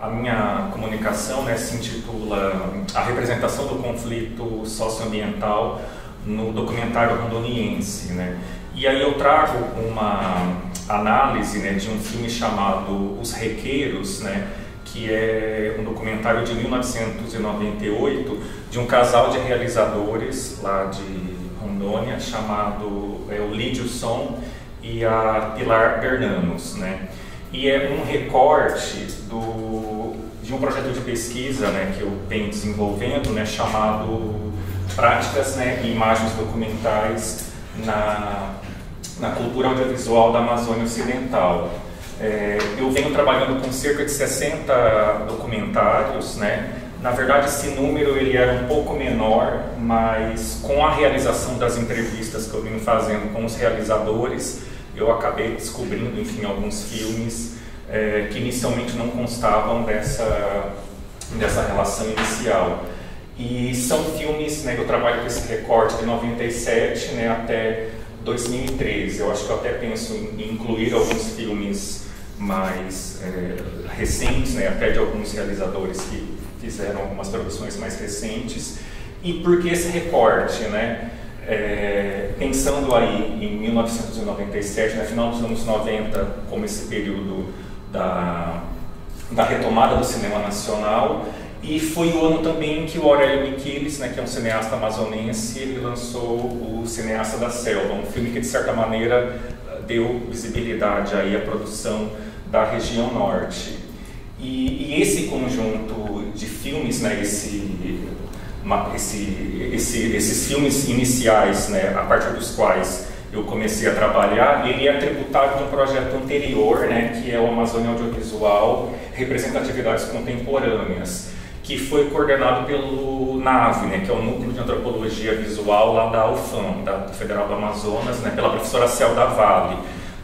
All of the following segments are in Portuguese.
a minha comunicação né, se intitula A Representação do Conflito Socioambiental no Documentário Rondoniense. Né? E aí eu trago uma análise né, de um filme chamado Os Requeiros, né, que é um documentário de 1998 de um casal de realizadores lá de Rondônia chamado é, o Lídio Som e a Pilar Bernanos. Né? E é um recorte do, de um projeto de pesquisa né, que eu venho desenvolvendo né, chamado Práticas né, e Imagens Documentais na, na Cultura Audiovisual da Amazônia Ocidental. É, eu venho trabalhando com cerca de 60 documentários, né? Na verdade, esse número ele era um pouco menor, mas com a realização das entrevistas que eu venho fazendo com os realizadores, eu acabei descobrindo, enfim, alguns filmes é, que inicialmente não constavam dessa, dessa relação inicial. E são filmes, né, eu trabalho com esse recorte de 97 né, até 2013. Eu acho que eu até penso em incluir alguns filmes mais é, recentes, né, até de alguns realizadores que fizeram algumas produções mais recentes. E por que esse recorte? Né? É, pensando aí em 1997, no né, final dos anos 90, como esse período da, da retomada do cinema nacional, e foi o ano também que o Aurélio Miquiles, né, que é um cineasta amazonense, ele lançou o Cineasta da Selva, um filme que de certa maneira deu visibilidade aí à produção da região norte. E, e esse conjunto de filmes, né, esse, esse, esse, esses filmes iniciais, né, a partir dos quais eu comecei a trabalhar, ele é tributado de um projeto anterior, né, que é o Amazônia Audiovisual Representatividades Contemporâneas, que foi coordenado pelo NAVE, né, que é o Núcleo de Antropologia Visual lá da UFAM, da Federal do Amazonas, né, pela professora Celda Vale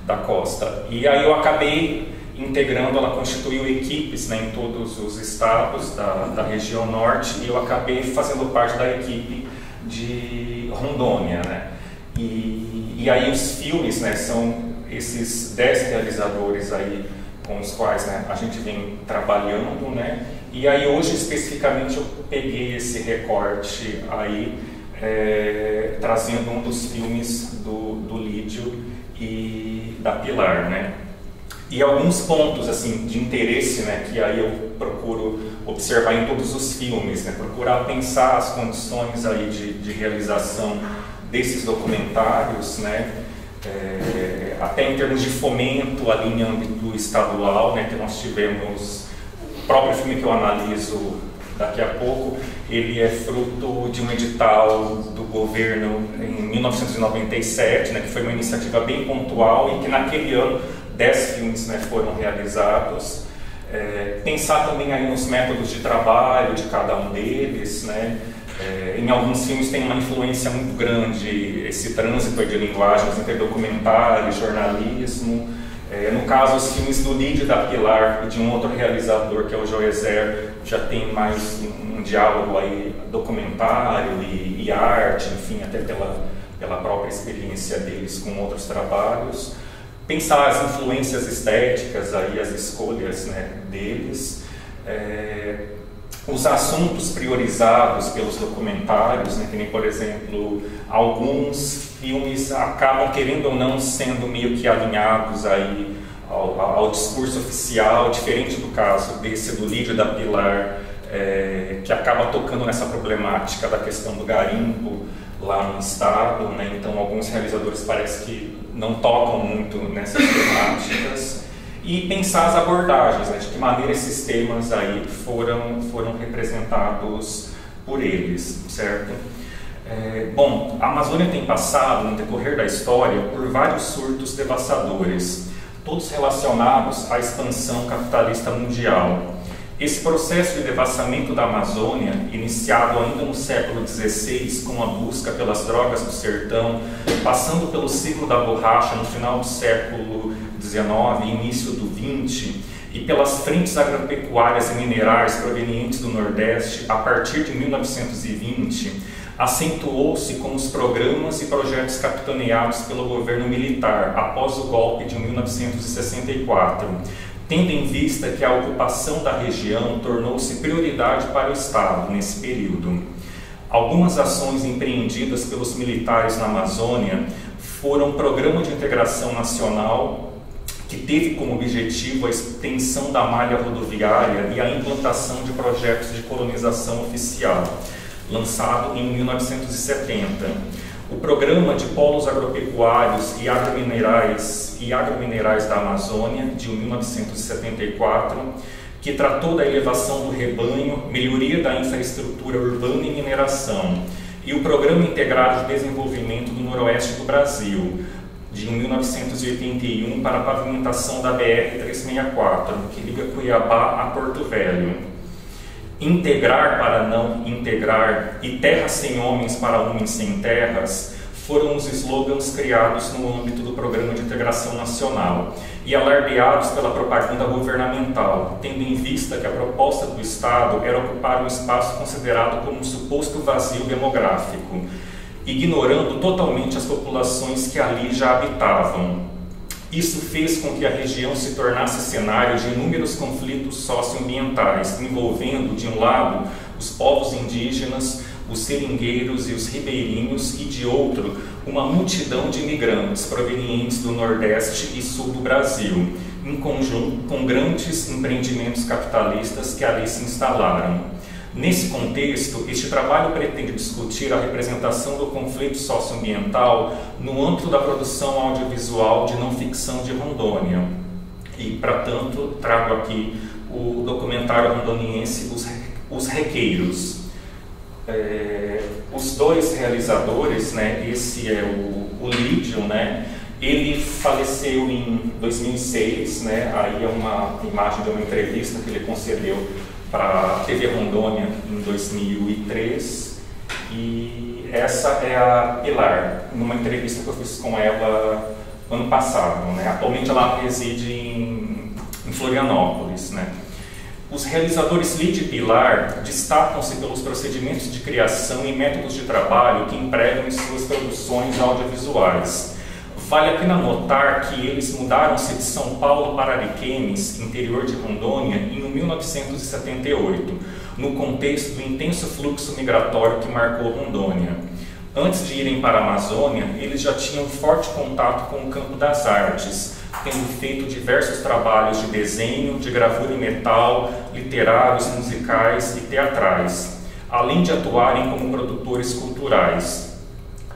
da Costa. E aí eu acabei integrando, ela constituiu equipes né, em todos os estados da, da região norte e eu acabei fazendo parte da equipe de Rondônia. Né? E, e aí os filmes né, são esses dez realizadores aí com os quais né, a gente vem trabalhando, né? E aí hoje especificamente eu peguei esse recorte aí é, trazendo um dos filmes do, do Lídio e da Pilar, né? E alguns pontos assim de interesse, né, que aí eu procuro observar em todos os filmes, né, procurar pensar as condições aí de, de realização desses documentários, né, é, até em termos de fomento ali em âmbito estadual, né, que nós tivemos o próprio filme que eu analiso daqui a pouco, ele é fruto de um edital do governo em 1997, né, que foi uma iniciativa bem pontual e que naquele ano 10 filmes né, foram realizados. É, pensar também aí nos métodos de trabalho de cada um deles, né? É, em alguns filmes tem uma influência muito grande esse trânsito de linguagens entre documentário e jornalismo. É, no caso, os filmes do Lídio da Pilar e de um outro realizador, que é o Joezer, já tem mais um, um diálogo aí documentário e, e, arte, enfim, até pela, pela própria experiência deles com outros trabalhos pensar as influências estéticas aí, as escolhas né, deles, é, os assuntos priorizados pelos documentários, né, que nem, por exemplo, alguns filmes acabam, querendo ou não, sendo meio que alinhados aí ao, ao discurso oficial, diferente do caso desse do Lídio da Pilar, é, que acaba tocando nessa problemática da questão do garimpo lá no estado, né? então alguns realizadores parece que não tocam muito nessas temáticas e pensar as abordagens, né? de que maneira esses temas aí foram, foram representados por eles, certo? É, bom, a Amazônia tem passado, no decorrer da história, por vários surtos devastadores, todos relacionados à expansão capitalista mundial, esse processo de devassamento da Amazônia, iniciado ainda no século XVI com a busca pelas drogas do sertão, passando pelo ciclo da borracha no final do século XIX e início do XX, e pelas frentes agropecuárias e minerais provenientes do Nordeste a partir de 1920, acentuou-se com os programas e projetos capitaneados pelo governo militar após o golpe de 1964 tendo em vista que a ocupação da região tornou-se prioridade para o Estado nesse período. Algumas ações empreendidas pelos militares na Amazônia foram Programa de Integração Nacional, que teve como objetivo a extensão da malha rodoviária e a implantação de projetos de colonização oficial, lançado em 1970 o Programa de Polos Agropecuários e Agrominerais, e Agrominerais da Amazônia, de 1974, que tratou da elevação do rebanho, melhoria da infraestrutura urbana e mineração, e o Programa Integrado de Desenvolvimento do Noroeste do Brasil, de 1981, para a pavimentação da BR-364, que liga Cuiabá a Porto Velho. Integrar para não integrar e terra sem homens para homens sem terras foram os slogans criados no âmbito do Programa de Integração Nacional e alardeados pela propaganda governamental, tendo em vista que a proposta do Estado era ocupar um espaço considerado como um suposto vazio demográfico, ignorando totalmente as populações que ali já habitavam, isso fez com que a região se tornasse cenário de inúmeros conflitos socioambientais, envolvendo, de um lado, os povos indígenas, os seringueiros e os ribeirinhos, e de outro, uma multidão de imigrantes provenientes do Nordeste e Sul do Brasil, em conjunto com grandes empreendimentos capitalistas que ali se instalaram. Nesse contexto, este trabalho pretende discutir a representação do conflito socioambiental no âmbito da produção audiovisual de não ficção de Rondônia. E, para tanto, trago aqui o documentário rondoniense Os, Os Requeiros. É, os dois realizadores, né, esse é o, o Lídio, né, ele faleceu em 2006, né, aí é uma imagem de uma entrevista que ele concedeu para a TV Rondônia em 2003 e essa é a Pilar, numa entrevista que eu fiz com ela ano passado. Né? Atualmente ela reside em, em Florianópolis. Né? Os realizadores Lid e Pilar destacam-se pelos procedimentos de criação e métodos de trabalho que empregam em suas produções audiovisuais Vale a pena notar que eles mudaram-se de São Paulo para Ariquemes, interior de Rondônia, em 1978, no contexto do intenso fluxo migratório que marcou Rondônia. Antes de irem para a Amazônia, eles já tinham forte contato com o campo das artes, tendo feito diversos trabalhos de desenho, de gravura em metal, literários, musicais e teatrais, além de atuarem como produtores culturais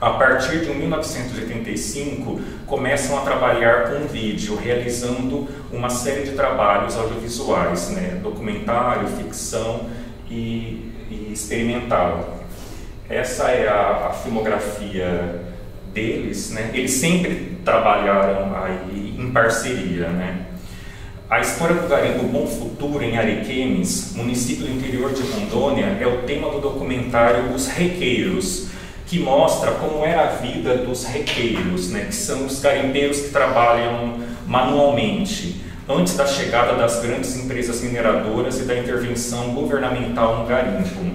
a partir de 1985, começam a trabalhar com vídeo, realizando uma série de trabalhos audiovisuais, né? documentário, ficção e, e experimental. Essa é a, a, filmografia deles. Né? Eles sempre trabalharam aí em parceria. Né? A história do garimpo Bom Futuro em Ariquemes, município do interior de Rondônia, é o tema do documentário Os Requeiros, que mostra como era a vida dos requeiros, né, que são os garimpeiros que trabalham manualmente, antes da chegada das grandes empresas mineradoras e da intervenção governamental no garimpo.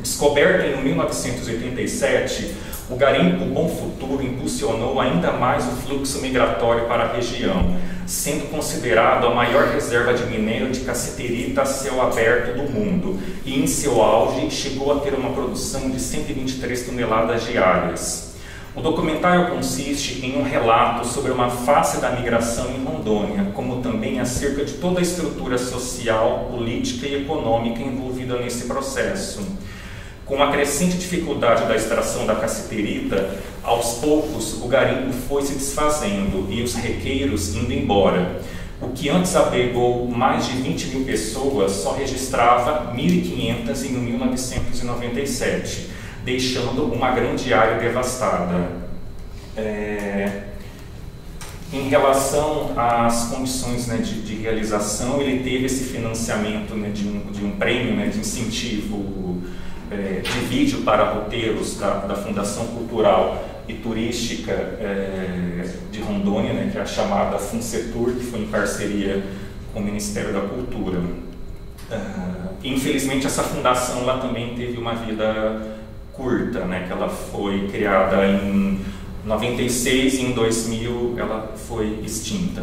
Descoberta em 1987, o garimpo Bom Futuro impulsionou ainda mais o fluxo migratório para a região, sendo considerado a maior reserva de minério de caceterita a céu aberto do mundo, e em seu auge chegou a ter uma produção de 123 toneladas diárias. O documentário consiste em um relato sobre uma face da migração em Rondônia, como também acerca de toda a estrutura social, política e econômica envolvida nesse processo. Com a crescente dificuldade da extração da cassiterita, aos poucos o garimpo foi se desfazendo e os requeiros indo embora. O que antes abrigou mais de 20 mil pessoas só registrava 1.500 em 1997, deixando uma grande área devastada. É... Em relação às condições né, de, de, realização, ele teve esse financiamento né, de, um, de um prêmio né, de incentivo é, de vídeo para roteiros da, da Fundação Cultural e Turística é, de Rondônia, né, que é a chamada FUNCETUR, que foi em parceria com o Ministério da Cultura. Uh, infelizmente, essa fundação lá também teve uma vida curta, né, que ela foi criada em 96 e em 2000 ela foi extinta.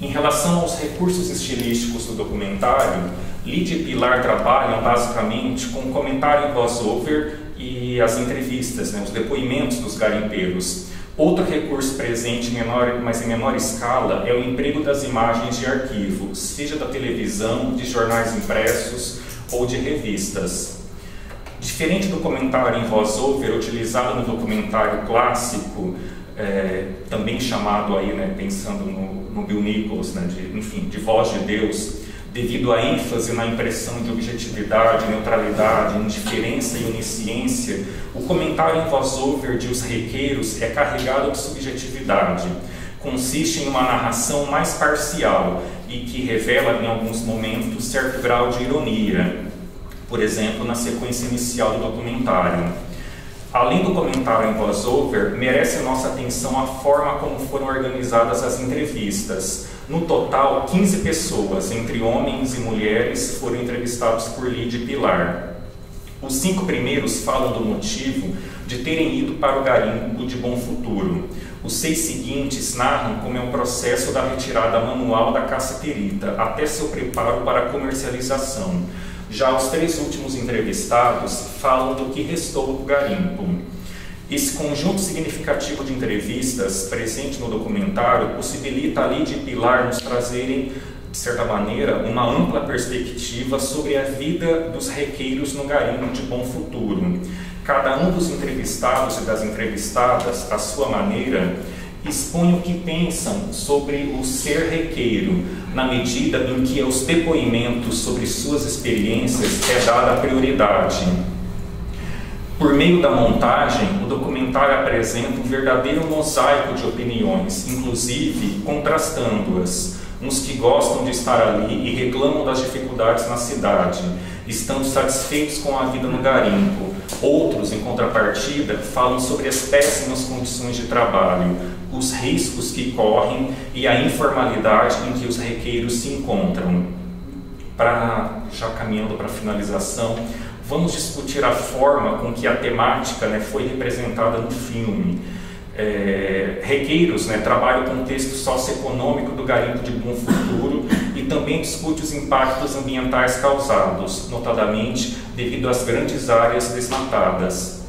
Em relação aos recursos estilísticos do documentário, Lídia e Pilar trabalham basicamente com comentário em voz-over e as entrevistas, né, os depoimentos dos garimpeiros. Outro recurso presente, menor, mas em menor escala, é o emprego das imagens de arquivo, seja da televisão, de jornais impressos ou de revistas. Diferente do comentário em voz-over utilizado no documentário clássico, é, também chamado aí, né, pensando no, no Bill Nichols, né, de, enfim, de voz de Deus, devido à ênfase na impressão de objetividade, neutralidade, indiferença e onisciência, o comentário em voz-over de Os Requeiros é carregado de subjetividade. Consiste em uma narração mais parcial e que revela, em alguns momentos, certo grau de ironia, por exemplo, na sequência inicial do documentário. Além do comentário em voice-over, merece nossa atenção a forma como foram organizadas as entrevistas. No total, 15 pessoas, entre homens e mulheres, foram entrevistados por e Pilar. Os cinco primeiros falam do motivo de terem ido para o garimpo de Bom Futuro. Os seis seguintes narram como é o processo da retirada manual da caceterita até seu preparo para a comercialização. Já os três últimos entrevistados falam do que restou do garimpo. Esse conjunto significativo de entrevistas presente no documentário possibilita a Lid e Pilar nos trazerem, de certa maneira, uma ampla perspectiva sobre a vida dos requeiros no garimpo de Bom Futuro. Cada um dos entrevistados e das entrevistadas, à sua maneira, expõe o que pensam sobre o ser requeiro, na medida em que aos depoimentos sobre suas experiências é dada prioridade. Por meio da montagem, o documentário apresenta um verdadeiro mosaico de opiniões, inclusive contrastando-as. Uns que gostam de estar ali e reclamam das dificuldades na cidade, estando satisfeitos com a vida no garimpo. Outros, em contrapartida, falam sobre as péssimas condições de trabalho, os riscos que correm e a informalidade em que os requeiros se encontram. Para já caminhando para a finalização, vamos discutir a forma com que a temática né, foi representada no filme. É, Requeiros né, trabalha o contexto socioeconômico do garimpo de Bom Futuro e também discute os impactos ambientais causados, notadamente devido às grandes áreas desmatadas.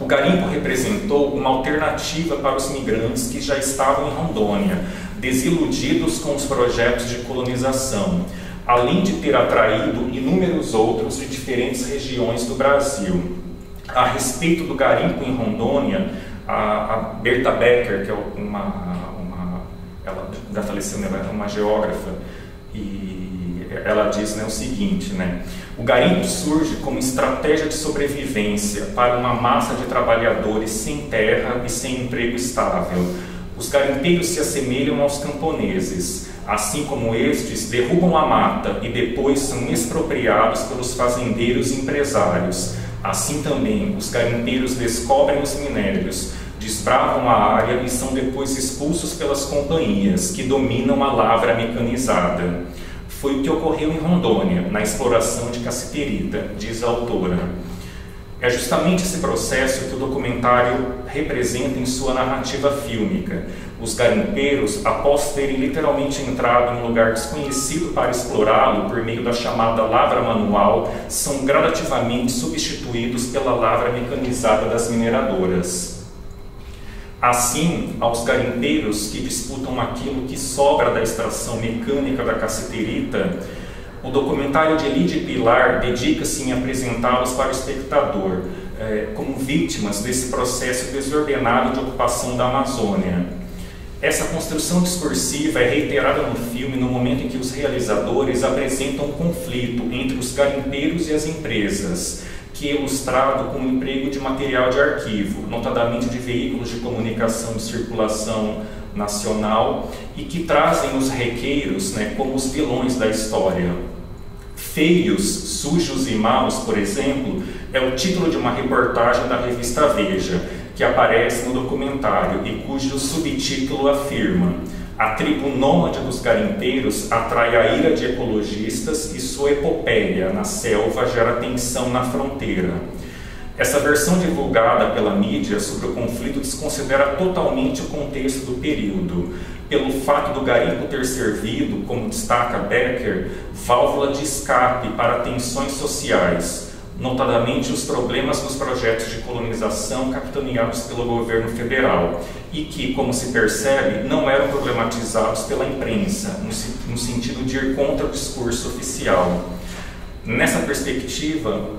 O garimpo representou uma alternativa para os migrantes que já estavam em Rondônia, desiludidos com os projetos de colonização além de ter atraído inúmeros outros de diferentes regiões do Brasil. A respeito do garimpo em Rondônia, a, a Berta Becker, que é uma, uma ela já faleceu, né, ela é uma geógrafa, e ela diz né, o seguinte, né, o garimpo surge como estratégia de sobrevivência para uma massa de trabalhadores sem terra e sem emprego estável. Os garimpeiros se assemelham aos camponeses, assim como estes derrubam a mata e depois são expropriados pelos fazendeiros e empresários. Assim também, os garimpeiros descobrem os minérios, desbravam a área e são depois expulsos pelas companhias que dominam a lavra mecanizada. Foi o que ocorreu em Rondônia, na exploração de cassiterita, diz a autora. É justamente esse processo que o documentário representa em sua narrativa fílmica. Os garimpeiros, após terem literalmente entrado em um lugar desconhecido para explorá-lo por meio da chamada lavra manual, são gradativamente substituídos pela lavra mecanizada das mineradoras. Assim, aos garimpeiros que disputam aquilo que sobra da extração mecânica da cassiterita, o documentário de Elide Pilar dedica-se em apresentá-los para o espectador eh, como vítimas desse processo desordenado de ocupação da Amazônia. Essa construção discursiva é reiterada no filme no momento em que os realizadores apresentam um conflito entre os garimpeiros e as empresas, que é ilustrado com o emprego de material de arquivo, notadamente de veículos de comunicação de circulação nacional e que trazem os requeiros né, como os vilões da história. Feios, sujos e maus, por exemplo, é o título de uma reportagem da revista Veja, que aparece no documentário e cujo subtítulo afirma: A tribo nômade dos garimpeiros atrai a ira de ecologistas e sua epopeia na selva gera tensão na fronteira. Essa versão divulgada pela mídia sobre o conflito desconsidera totalmente o contexto do período. pelo fato do garimpo ter servido, como destaca Becker, válvula de escape para tensões sociais, notadamente os problemas dos projetos de colonização capitaneados pelo governo federal, e que, como se percebe, não eram problematizados pela imprensa, no, no sentido de ir contra o discurso oficial. Nessa perspectiva,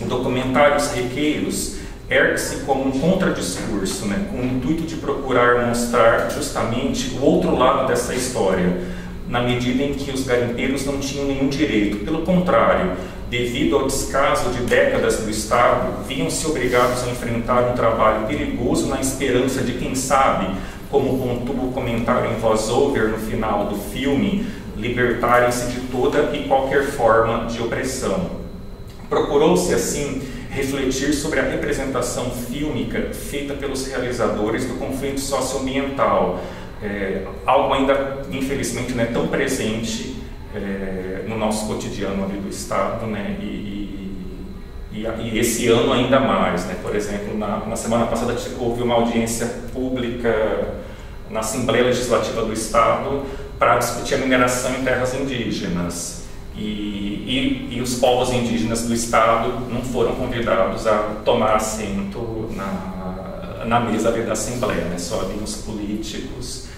o documentário Os Requeiros ergue-se como um contradiscurso, né, com o intuito de procurar mostrar justamente o outro lado dessa história, na medida em que os garimpeiros não tinham nenhum direito. Pelo contrário, devido ao descaso de décadas do Estado, viam-se obrigados a enfrentar um trabalho perigoso na esperança de, quem sabe, como pontua o comentário em voz-over no final do filme, libertarem-se de toda e qualquer forma de opressão. Procurou-se, assim, refletir sobre a representação fílmica feita pelos realizadores do conflito socioambiental, é, algo ainda, infelizmente, não é tão presente é, no nosso cotidiano ali do Estado, né? E, e, e, esse ano ainda mais, né? Por exemplo, na, na semana passada houve uma audiência pública na Assembleia Legislativa do Estado para discutir a mineração em terras indígenas. E, e, e, os povos indígenas do estado não foram convidados a tomar assento na, na mesa da Assembleia, né? só ali os políticos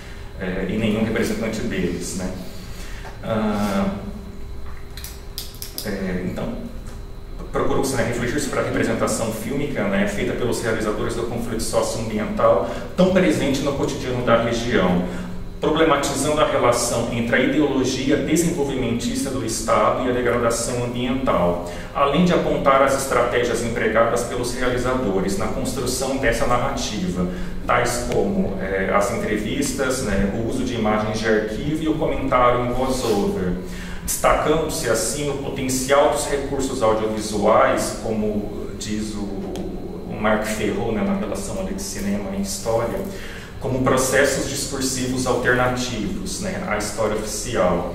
é, e nenhum representante deles. Né? Ah, é, então, procurou-se né, refletir sobre a representação fílmica né, feita pelos realizadores do conflito socioambiental, tão presente no cotidiano da região, problematizando a relação entre a ideologia desenvolvimentista do Estado e a degradação ambiental, além de apontar as estratégias empregadas pelos realizadores na construção dessa narrativa, tais como é, as entrevistas, né, o uso de imagens de arquivo e o comentário em voice-over, destacando-se assim o potencial dos recursos audiovisuais, como diz o, o Mark Ferro né, na relação de cinema e história, como processos discursivos alternativos né, à história oficial.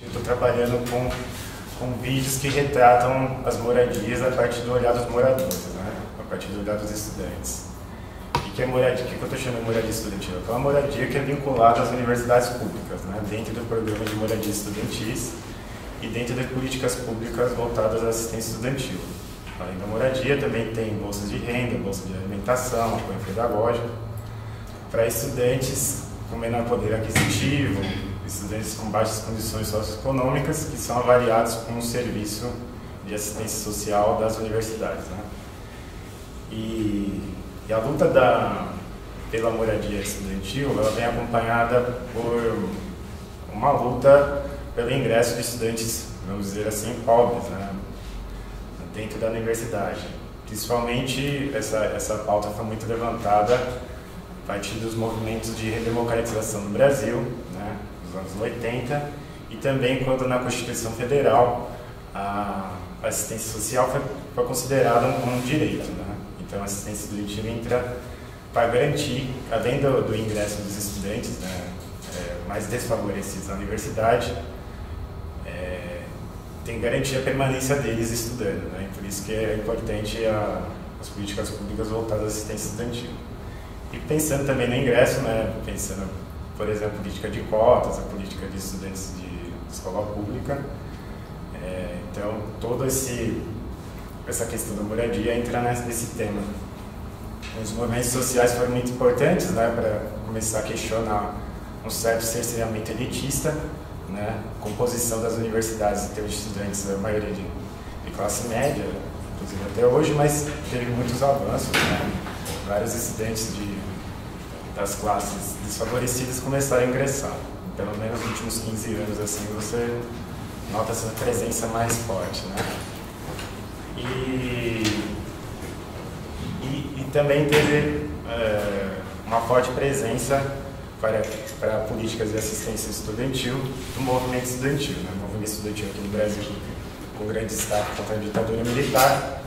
Estou trabalhando com, com vídeos que retratam as moradias a partir do olhar dos moradores, né, a partir do olhar dos estudantes. E que é moradia, que eu estou chamando de moradia estudantil? É uma moradia que é vinculada às universidades públicas, né, dentro do programa de moradia estudantis e dentro das políticas públicas voltadas à assistência estudantil. Além da moradia, também tem bolsas de renda, bolsa de alimentação, apoio pedagógico, para estudantes com menor poder aquisitivo, estudantes com baixas condições socioeconômicas, que são avaliados com um serviço de assistência social das universidades. Né? E, e, a luta da, pela moradia estudantil ela vem acompanhada por uma luta pelo ingresso de estudantes, vamos dizer assim, pobres, né? Dentro da universidade. Principalmente essa, essa pauta foi muito levantada a partir dos movimentos de redemocratização no Brasil, né, nos anos 80, e também quando na Constituição Federal a assistência social foi, foi considerada um, um direito. Né? Então a assistência estudantil entra para garantir, além do, do ingresso dos estudantes né, é, mais desfavorecidos na universidade, tem garantir a permanência deles estudando, né? por isso que é importante a, as políticas públicas voltadas à assistência estudantil. E pensando também no ingresso, né? pensando, por exemplo, a política de cotas, a política de estudantes de escola pública, é, então toda essa questão da moradia entra nesse tema. Os movimentos sociais foram muito importantes né, para começar a questionar um certo cerceamento elitista né, composição das universidades tem estudantes, a maioria de, de, classe média, inclusive até hoje, mas teve muitos avanços. Né? Vários estudantes de, das classes desfavorecidas começaram a ingressar. Pelo menos nos últimos 15 anos, assim, você nota essa presença mais forte. Né? E, e, e também teve é, uma forte presença para, para políticas de assistência estudantil do movimento estudantil. Né? O movimento estudantil aqui no Brasil com grande destaque contra a ditadura militar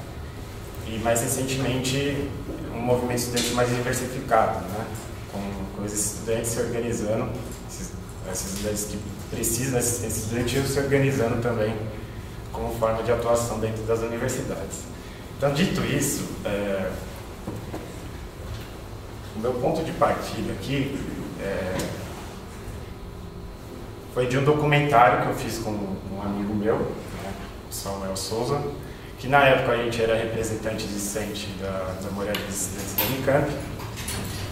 e mais recentemente um movimento estudantil mais diversificado, né? com, com estudantes se organizando, esses, esses estudantes que precisam de assistência estudantil se organizando também como forma de atuação dentro das universidades. Então, dito isso, é, o meu ponto de partida aqui é, foi de um documentário que eu fiz com um amigo meu, né, Samuel Souza, que na época a gente era representante discente da, da moradia de estudantes da Unicamp,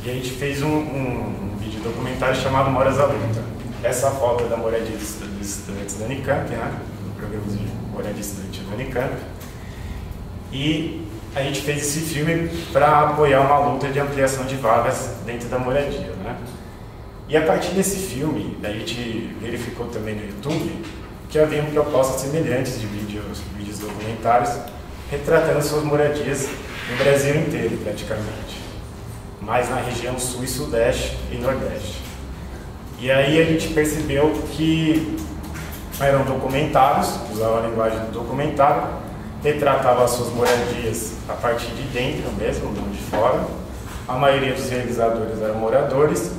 e a gente fez um, um, um vídeo documentário chamado Moras à Luta. Essa foto é da moradia de estudantes da Unicamp, né, no programa de moradia estudante da Unicamp, e a gente fez esse filme para apoiar uma luta de ampliação de vagas dentro da moradia, né? E a partir desse filme, a gente verificou também no YouTube que haviam propostas semelhantes de vídeos, vídeos documentários retratando suas moradias no Brasil inteiro, praticamente, mas na região sul e sudeste e nordeste. E aí a gente percebeu que eram documentários, usavam a linguagem do documentário, retratavam as suas moradias a partir de dentro mesmo, não de fora. A maioria dos realizadores eram moradores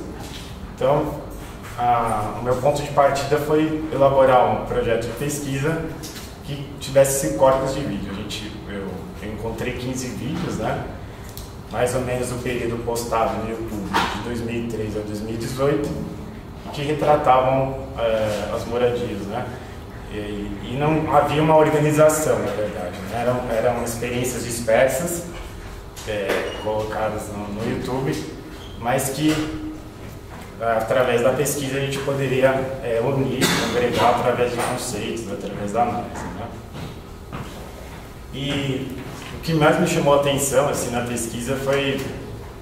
então, a, o meu ponto de partida foi elaborar um projeto de pesquisa que tivesse esse corpus de vídeo. A gente, eu, eu encontrei 15 vídeos, né? mais ou menos o período postado no YouTube de 2003 a 2018, que retratavam é, as moradias. Né? E, e, não havia uma organização, na verdade. Né? Eram, eram experiências dispersas, é, colocadas no, no YouTube, mas que através da pesquisa a gente poderia é, unir, congregar através de conceitos, através da análise. Né? E o que mais me chamou a atenção assim, na pesquisa foi,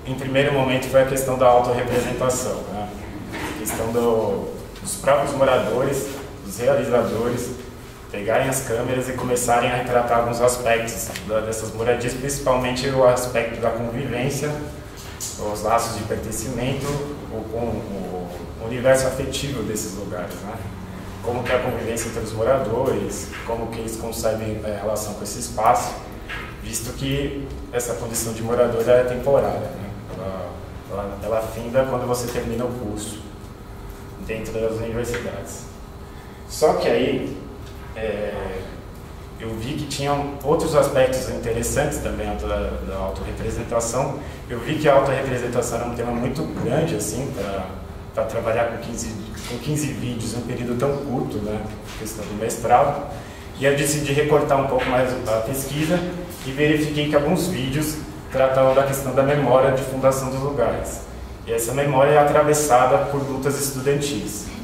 em primeiro momento, foi a questão da autorrepresentação. Né? A questão do, dos próprios moradores, dos realizadores, pegarem as câmeras e começarem a retratar alguns aspectos da, dessas moradias, principalmente o aspecto da convivência, os laços de pertencimento o, o, universo afetivo desses lugares, né? Como que é a convivência entre os moradores, como que eles concebem é, relação com esse espaço, visto que essa condição de morador é temporária, né? Ela, ela, ela finda quando você termina o curso dentro das universidades. Só que aí é, eu vi que tinham outros aspectos interessantes também da, da autorrepresentação. Eu vi que a autorrepresentação era um tema muito grande, assim, para trabalhar com 15, com 15 vídeos em um período tão curto, né, questão do mestrado. E eu decidi recortar um pouco mais a pesquisa e verifiquei que alguns vídeos tratavam da questão da memória de fundação dos lugares. E essa memória é atravessada por lutas estudantis.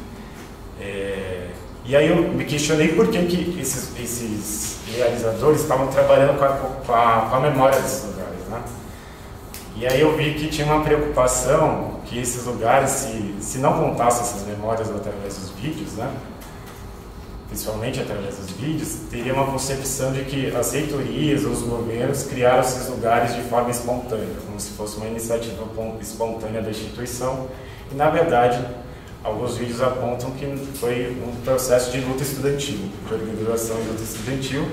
E aí eu me questionei por que, que esses, esses realizadores estavam trabalhando com a, com, a, com a, memória desses lugares. Né? E aí eu vi que tinha uma preocupação que esses lugares, se, se não contassem essas memórias através dos vídeos, né? principalmente através dos vídeos, teria uma concepção de que as reitorias ou os governos criaram esses lugares de forma espontânea, como se fosse uma iniciativa espontânea da instituição, e na verdade alguns vídeos apontam que foi um processo de luta estudantil, de organização de luta estudantil,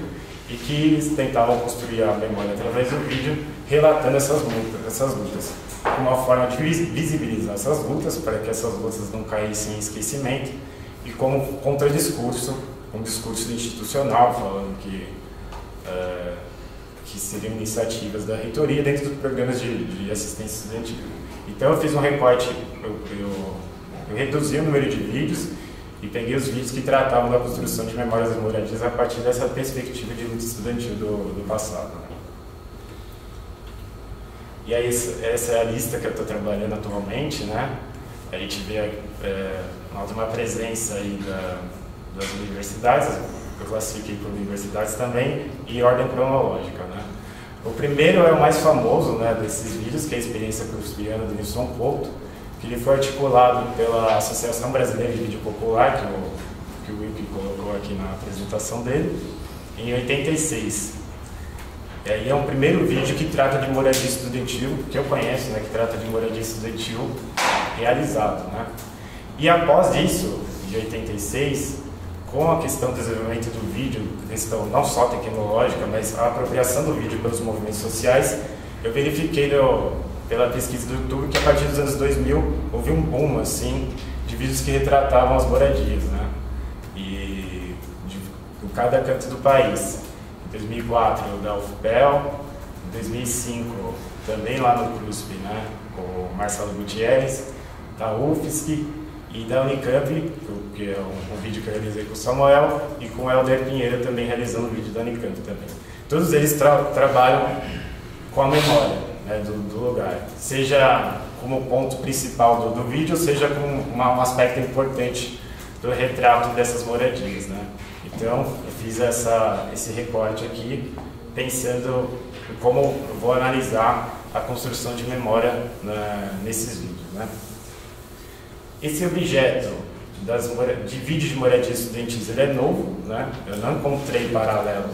e que eles tentavam construir a memória através do vídeo, relatando essas lutas, essas lutas. Uma forma de visibilizar essas lutas, para que essas lutas não caíssem em esquecimento, e como contradiscurso, um discurso institucional, falando que, é, que seriam iniciativas da reitoria dentro dos programas de, de assistência estudantil. Então eu fiz um recorte, eu, eu eu reduzi o número de vídeos e peguei os vídeos que tratavam da construção de memórias das moradias a partir dessa perspectiva de luta estudantil do, do passado. E aí, essa é a lista que eu estou trabalhando atualmente, né? A gente vê é, uma presença aí da, das universidades, eu classifiquei por universidades também, e ordem cronológica, né? O primeiro é o mais famoso né, desses vídeos, que é a experiência cuspiana do Nilson Couto, que ele foi articulado pela Associação Brasileira de Vídeo Popular, que o, que o Wilke colocou aqui na apresentação dele, em 86. E aí é um primeiro vídeo que trata de moradia estudantil, que eu conheço, né, que trata de moradia estudantil realizado. Né? E após isso, de 86, com a questão do desenvolvimento do vídeo, questão não só tecnológica, mas a apropriação do vídeo pelos movimentos sociais, eu verifiquei no, pela pesquisa do YouTube que a partir dos anos 2000 houve um boom assim de vídeos que retratavam as moradias, né? E de, de cada canto do país. Em 2004 o da UFPEL, em 2005, também lá no CRUSP, né, com o Marcelo Gutierrez, da UFSC e da Unicamp, que é um, um, vídeo que eu realizei com o Samuel, e com o Helder Pinheiro também realizando um vídeo da Unicamp também. Todos eles tra trabalham com a memória né, do, do, lugar, seja como ponto principal do, do vídeo, seja como uma, um aspecto importante do retrato dessas moradias. Né? Então, eu fiz essa, esse recorte aqui, pensando como eu vou analisar a construção de memória né, nesses vídeos. Né? Esse objeto das, de vídeo de moradia estudantis ele é novo, né? eu não encontrei paralelo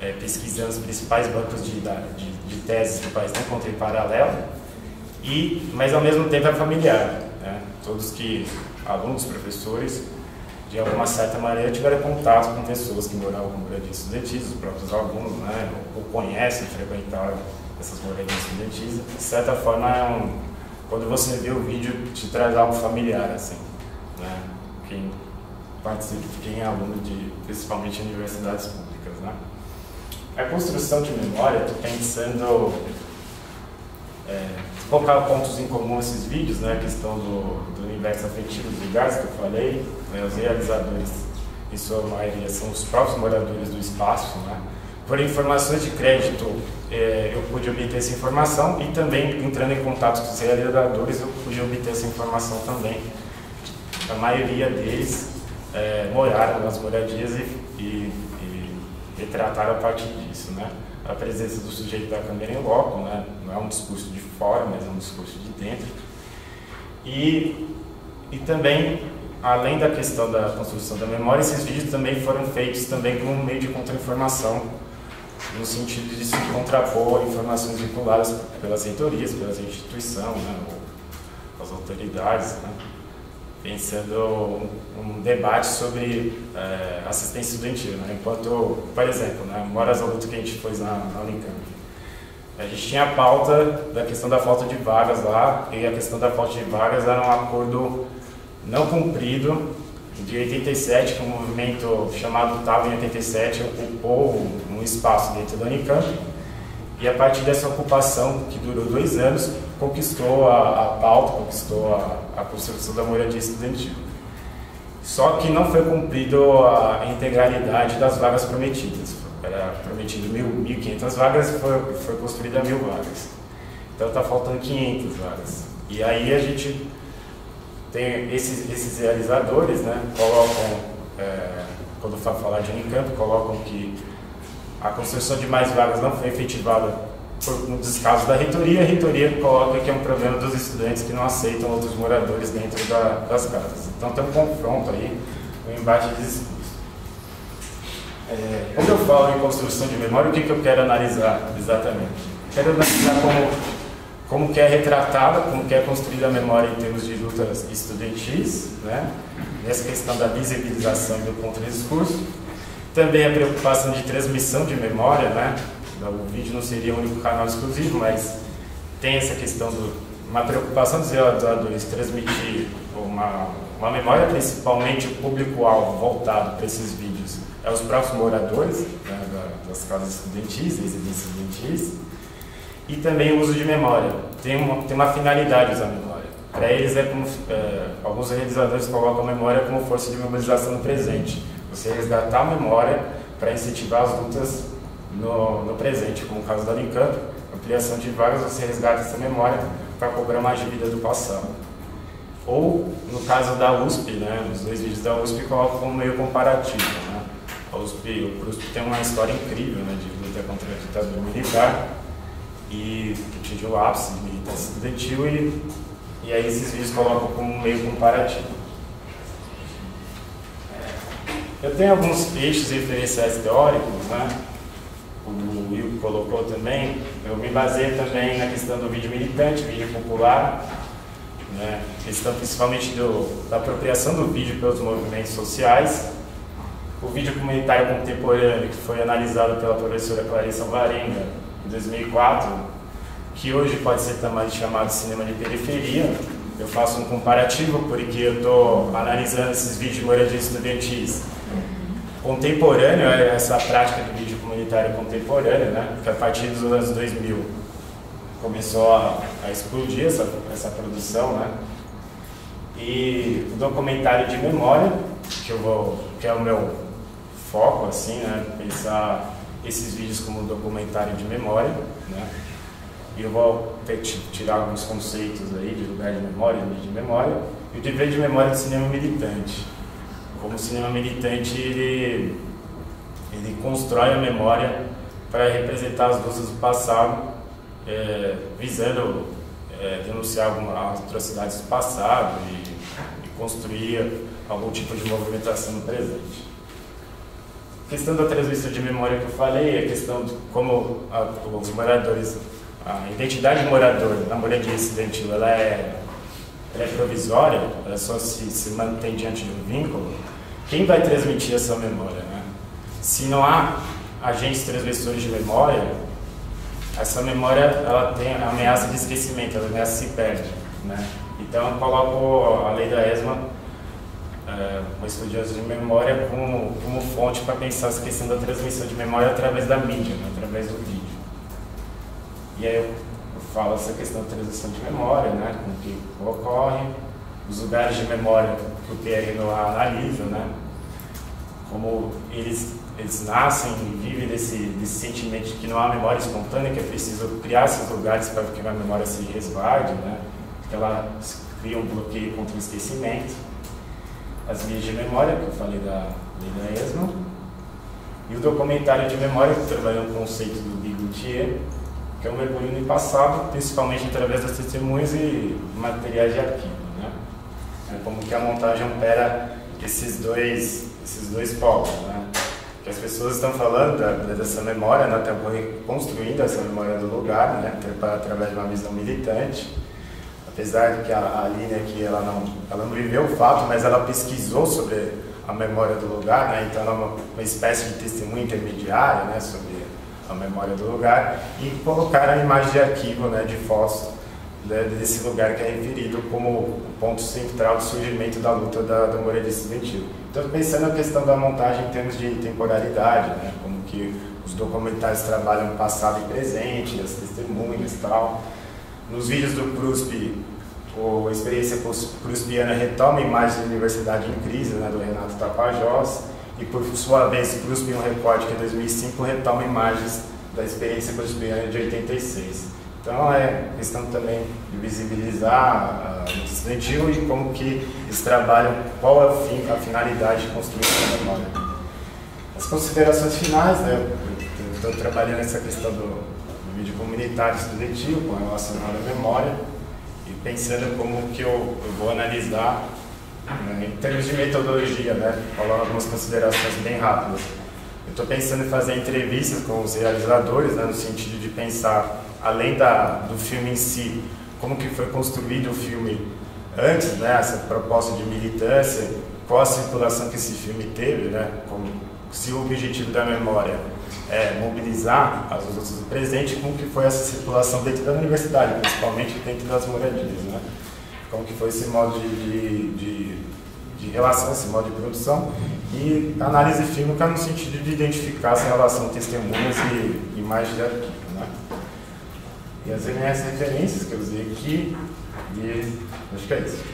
é, pesquisando os principais bancos de, de, de teses do país, não encontrei paralelo, e, mas ao mesmo tempo é familiar. Né? Todos que, alunos, professores, de alguma certa maneira tiveram contato com pessoas que moravam com moradias estudantis, os próprios alunos, né? ou, conhecem, frequentaram essas moradias estudantis. De certa forma, é um, quando você vê o vídeo, te traz algo familiar, assim. Né? Quem participa, quem é aluno de, principalmente, universidades públicas, né? A construção de memória, estou pensando é, colocar pontos em comum esses vídeos, né, a questão do, do universo afetivo dos lugares que eu falei, né, os realizadores, em sua maioria, são os próprios moradores do espaço, né, por informações de crédito, é, eu pude obter essa informação e também, entrando em contato com os realizadores, eu pude obter essa informação também. A maioria deles é, moraram nas moradias e, e retratar a partir disso, né? A presença do sujeito da câmera em loco, né? Não é um discurso de fora, mas é um discurso de dentro. E, e também, além da questão da construção da memória, esses vídeos também foram feitos também como meio de contra-informação, no sentido de se contrapor informações vinculadas pelas reitorias, pelas instituições, né? As autoridades, né? Pensando um, debate sobre é, assistência estudantil. Né? Enquanto, por exemplo, né, Moras ao que a gente fez na, na Unicamp, a gente tinha a pauta da questão da falta de vagas lá, e a questão da falta de vagas era um acordo não cumprido de 87, que um movimento chamado TAV em 87 ocupou um espaço dentro da Unicamp, e a partir dessa ocupação, que durou dois anos, conquistou a, a pauta, conquistou a, a construção da moradia estudantil. Só que não foi cumprido a integralidade das vagas prometidas. Era prometido 1.500 vagas e foi, foi construída 1.000 vagas. Então está faltando 500 vagas. E aí a gente tem esses, esses realizadores, né, colocam, é, quando falar de Unicamp, colocam que a construção de mais vagas não foi efetivada por um descaso da reitoria, a reitoria coloca que é um problema dos estudantes que não aceitam outros moradores dentro da, das casas. Então tem um confronto aí, um embate de discurso. É, quando eu falo em construção de memória, o que, que eu quero analisar exatamente? Quero analisar como, como que é retratada, como que é construída a memória em termos de lutas estudantis, né? nessa questão da visibilização do contra-discurso. Também a preocupação de transmissão de memória, né? o vídeo não seria o único canal exclusivo, mas tem essa questão de uma preocupação dos realizadores transmitir uma, uma memória, principalmente o público-alvo voltado para esses vídeos é os próprios moradores né, das casas estudantis, residências estudantis, e também o uso de memória. Tem uma, tem uma finalidade usar memória. Para eles é como, é, alguns realizadores colocam a memória como força de mobilização no presente. Você resgatar a memória para incentivar as lutas no, no presente, como o caso da Unicamp, ampliação de vagas, você resgata essa memória para cobrar mais de vida do passado. Ou, no caso da USP, né, os dois vídeos da USP colocam como meio comparativo. Né? A USP, o USP tem uma história incrível né, de luta contra a ditadura militar e atingiu o ápice de militância estudantil e, e aí esses vídeos colocam como meio comparativo. Eu tenho alguns eixos referenciais teóricos, né? o Will colocou também, eu me baseei também na questão do vídeo militante, vídeo popular, né, questão principalmente do, da apropriação do vídeo pelos movimentos sociais, o vídeo comunitário contemporâneo, que foi analisado pela professora Clarissa Varenga em 2004, que hoje pode ser também chamado de cinema de periferia. Eu faço um comparativo porque eu estou analisando esses vídeos de moradia estudantis contemporâneo a essa prática do vídeo comunitário contemporâneo, né? Porque a partir dos anos 2000 começou a, a explodir essa, essa produção, né? E o documentário de memória, que, eu vou, que é o meu foco, assim, né? Pensar esses vídeos como documentário de memória, né? E eu vou ter, tirar alguns conceitos aí de lugar de memória, de memória, e o dever de memória do cinema militante. Como o cinema militante, ele, ele constrói a memória para representar as lutas do passado, é, visando é, denunciar algumas atrocidades do passado e, e construir algum tipo de movimentação no presente. A questão da transmissão de memória que eu falei, a questão de como a, os moradores, a identidade moradora na moradia estudantil, ela é, ela é provisória, ela só se, se mantém diante um vínculo, quem vai transmitir essa memória? Né? Se não há agentes transmissores de memória, essa memória ela tem a ameaça de esquecimento, a ameaça se perde. Né? Então eu coloco a lei da ESMA é, uma estudiosa de memória como, como fonte para pensar essa questão da transmissão de memória através da mídia, né, através do vídeo. E aí eu, eu falo essa questão da transmissão de memória, né, como que ocorre, os lugares de memória que o Pierre Noir analisa, né, como eles, eles nascem e vivem desse, desse sentimento de que não há memória espontânea, que é preciso criar esses lugares para que a memória se resguarde, né, que ela cria um bloqueio contra o esquecimento. As vias de memória, que eu falei da da ESMA, e o documentário de memória, que trabalha o conceito do Bigoutier, que é um mergulho no passado, principalmente através das testemunhas e materiais de arquivo. Né? É como que a montagem opera esses dois, esses dois polos. Né? Que as pessoas estão falando da, dessa memória, né? estão reconstruindo essa memória do lugar, né? através de uma visão militante apesar de que a, Aline aqui ela não, ela não viveu o fato, mas ela pesquisou sobre a memória do lugar, né? então ela é uma, uma espécie de testemunho intermediário né? sobre a memória do lugar e colocaram a imagem de arquivo né? de fósforo né? desse lugar que é referido como o ponto central do surgimento da luta da, da moradia estudantil. Então pensando na questão da montagem em termos de temporalidade, né? como que os documentários trabalham passado e presente, as testemunhas e tal, nos vídeos do PRUSP, a experiência pruspiana retoma imagens da Universidade em Crise, né, do Renato Tapajós, e por sua vez, PRUSP, um recorte que é 2005, retoma imagens da experiência pruspiana de 86. Então é questão também de visibilizar o estudantil e como que eles trabalham, qual é a, fim, a finalidade de construir essa memória. As considerações finais, né, estou trabalhando essa questão do, vídeo comunitário estudantil com relação à memória e pensando como que eu, eu vou analisar em termos de metodologia, né, falar algumas considerações bem rápidas. Eu estou pensando em fazer entrevistas com os realizadores, né, no sentido de pensar, além da, do filme em si, como que foi construído o filme antes, né, essa proposta de militância, qual a circulação que esse filme teve, né, como, se o objetivo da memória é, mobilizar as lutas do presente, como que foi essa circulação dentro da universidade, principalmente dentro das moradias, né? Como que foi esse modo de, de, de, de relação, esse modo de produção e análise fílmica no sentido de identificar essa relação testemunhas e imagens de arquivo, né? E as minhas referências que eu usei aqui, e acho que é isso.